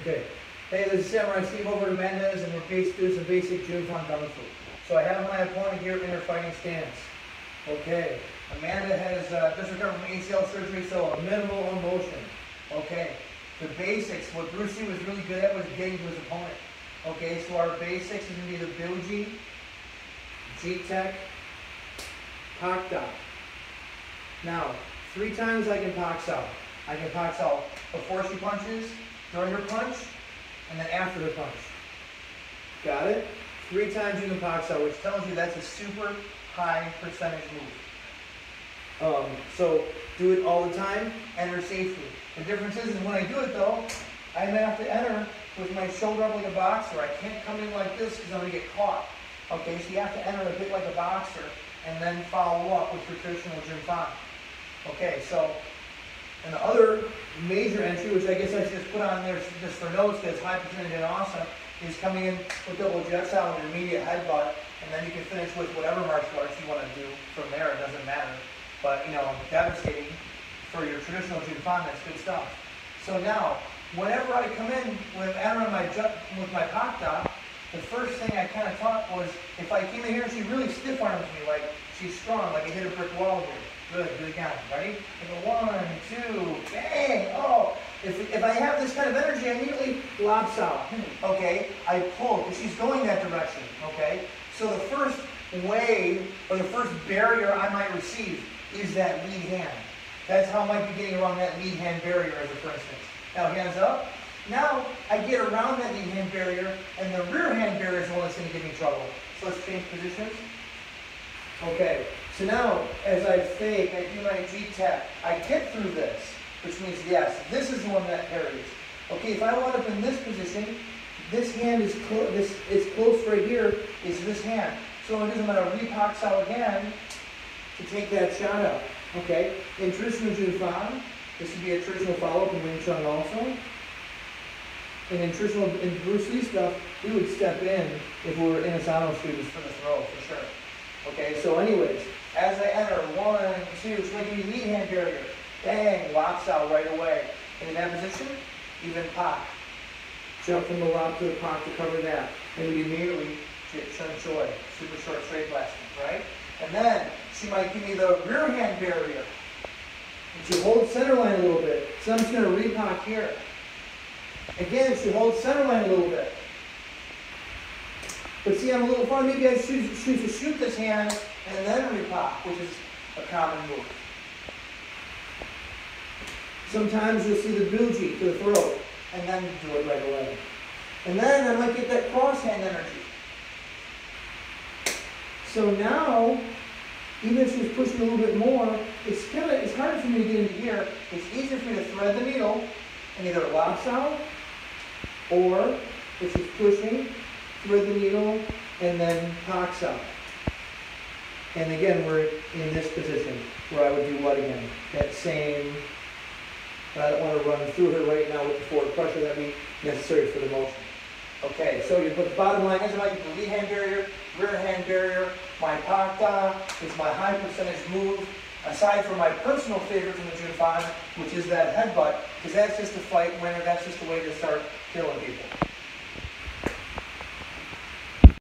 Okay. Hey, this is Samurai Steve over to Mendez, and we're bas- doing some basic Jun Fan Kung Fu. So I have my opponent here in her fighting stance. Okay. Amanda has uh, just recovered from ACL surgery, so a minimal motion. Okay. The basics, what Bruce Lee was really good at was getting to his opponent. Okay, so our basics is going to be the Biu Gee, G-Tech, Pak Da. Now, three times I can Pak Sao. I can Pak Sao before she punches, during your punch, and then after the punch. Got it? Three times you can Pak Sao, which tells you that's a super high percentage move. Um, so do it all the time, enter safely. The difference is, is when I do it though, I'm gonna have to enter with my shoulder up like a boxer. I can't come in like this because I'm gonna get caught. Okay, so you have to enter a bit like a boxer and then follow up with your traditional Jun Fan. Okay, so the which I guess I should just put on there just for notes, because high percentage and awesome, is coming in with double Jut Sao with an immediate headbutt, and then you can finish with whatever martial arts you want to do from there. It doesn't matter. But you know, devastating for your traditional Jim That's good stuff. So now, whenever I come in with entering my with my Pak Da, the first thing I kind of thought was if I came in here and she really stiff arms me, like she's strong, like I hit a brick wall here. Good, it again. Ready? I go one, two, bang! Oh, if, if I have this kind of energy, I immediately Lop Sao. Hmm, okay, I pull because she's going that direction. Okay, so the first way or the first barrier I might receive is that lead hand. That's how I might be getting around that lead hand barrier, as a for instance. Now hands up. Now I get around that lead hand barrier, and the rear hand barrier is the one that's going to give me trouble. So let's change positions. Okay, so now as I fake, I do my Jeet Tek, I get through this, which means yes, this is the one that carries. Okay, if I wind up in this position, this hand is close, this is close right here, is this hand. So I'm gonna repox out again to take that shot out. Okay, in traditional Jun this would be a traditional follow-up in Wing Chun also. And in traditional, in Bruce Lee stuff, we would step in if we were in a Inosanto students for the throw, for sure. Okay, so anyways, as I enter, one, two, you lead hand barrier. Bang, locks out right away. And in that position, even pop. Jump from the lob to the pop to cover that. And we immediately get Chun Choi, super short straight blasting, right? And then she might give me the rear hand barrier. And she holds center line a little bit. So I'm just gonna repock here. Again, she holds center line a little bit. But see, I'm a little far. Maybe I choose, choose to shoot this hand and then repop, which is a common move. Sometimes you'll see the Biu Gee to the throat and then do it right away. And then I might get that cross hand energy. So now, even if she's pushing a little bit more, it's kind of it's harder for me to get into here. It's easier for me to thread the needle and either it locks out or if she's pushing, thread the needle and then cocks out. And again, we're in this position where I would do what again? That same, but I don't want to run through her right now with the forward pressure that would be necessary for the motion. Okay, so you put the bottom line is the lead hand barrier, rear hand barrier, my Pak Da is my high percentage move, aside from my personal favorite from the June 5, which is that headbutt, because that's just a fight winner, that's just a way to start killing people.